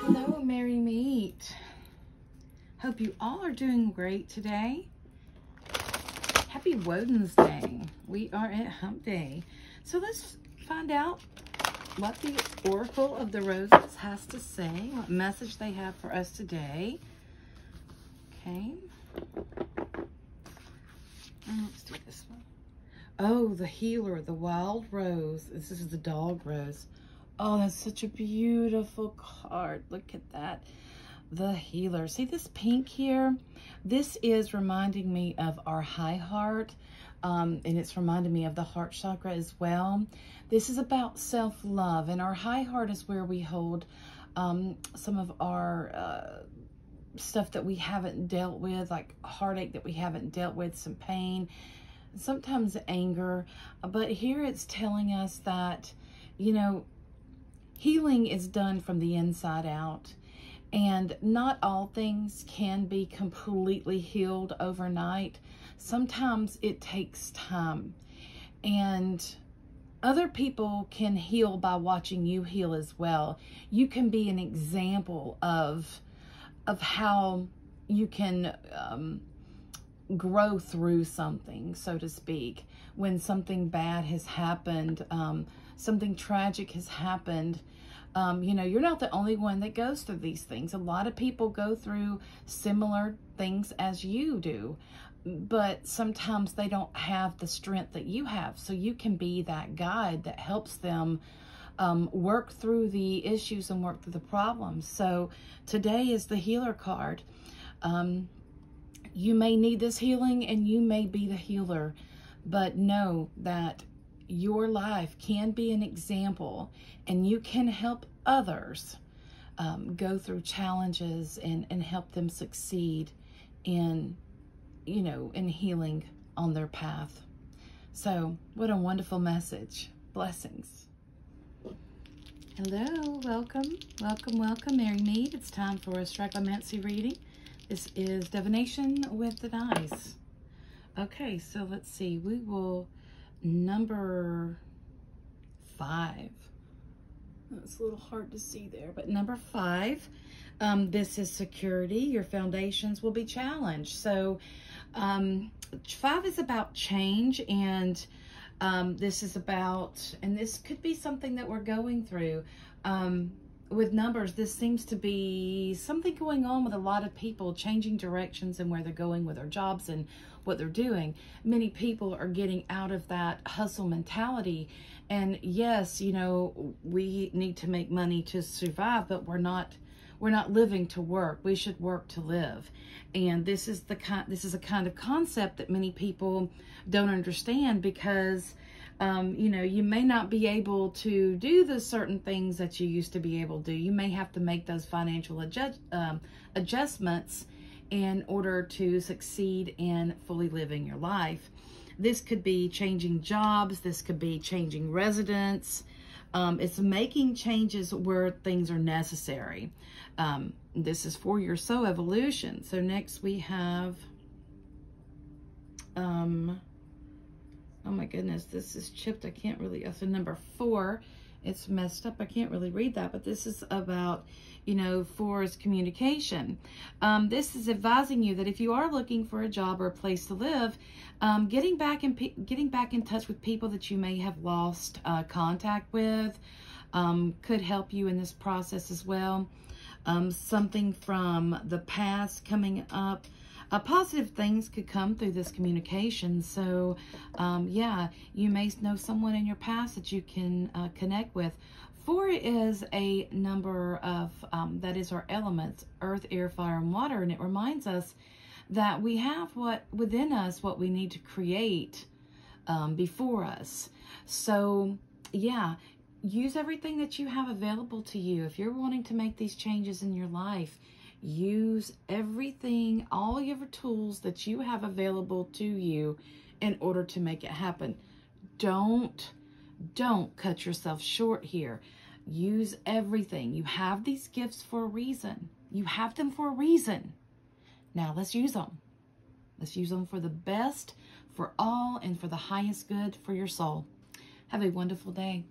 Hello, Merry Meet. Hope you all are doing great today. Happy Woden's Day. We are at Hump Day. So let's find out what the Oracle of the Roses has to say, what message they have for us today. Okay. one. Oh, the healer, the wild rose. This is the dog rose. Oh, that's such a beautiful card. Look at that. The healer. See this pink here? This is reminding me of our high heart. Um, and it's reminding me of the heart chakra as well. This is about self-love. And our high heart is where we hold um, some of our uh, stuff that we haven't dealt with, like heartache that we haven't dealt with, some pain, sometimes anger. But here it's telling us that, you know, healing is done from the inside out. And not all things can be completely healed overnight. Sometimes it takes time. And other people can heal by watching you heal as well. You can be an example of, of how you can um, grow through something, so to speak. When something bad has happened, um, something tragic has happened, um, you know, you're not the only one that goes through these things. A lot of people go through similar things as you do, but sometimes they don't have the strength that you have. So you can be that guide that helps them um, work through the issues and work through the problems. So today is the healer card. Um, you may need this healing and you may be the healer, but know that your life can be an example and you can help others um, go through challenges and, and help them succeed in, you know, in healing on their path. So what a wonderful message. Blessings. Hello, welcome, welcome, welcome, Merry Meet. It's time for a Strichomancy reading. This is Divination with the Dice. Okay, so let's see. We will number five. It's a little hard to see there, but number five, um, this is security. Your foundations will be challenged. So um, five is about change and um, this is about, and this could be something that we're going through. Um, with numbers, this seems to be something going on with a lot of people changing directions and where they're going with their jobs and what they're doing. Many people are getting out of that hustle mentality. And yes, you know, we need to make money to survive, but we're not we're not living to work. We should work to live. And this is the kind this is a kind of concept that many people don't understand because um, you know, you may not be able to do the certain things that you used to be able to do. You may have to make those financial adjust, um, adjustments in order to succeed in fully living your life. This could be changing jobs. This could be changing residence. Um, it's making changes where things are necessary. Um, this is for your soul evolution. So next we have... Um, Oh my goodness, this is chipped. I can't really, that's a number four. It's messed up. I can't really read that, but this is about, you know, four is communication. Um, this is advising you that if you are looking for a job or a place to live, um, getting back in getting back in touch with people that you may have lost uh, contact with um, could help you in this process as well. Um, something from the past coming up uh, positive things could come through this communication. So, um, yeah, you may know someone in your past that you can uh, connect with. Four is a number of, um, that is our elements, earth, air, fire, and water. And it reminds us that we have what within us, what we need to create um, before us. So, yeah, use everything that you have available to you. If you're wanting to make these changes in your life, Use everything, all your tools that you have available to you in order to make it happen. Don't, don't cut yourself short here. Use everything. You have these gifts for a reason. You have them for a reason. Now let's use them. Let's use them for the best for all and for the highest good for your soul. Have a wonderful day.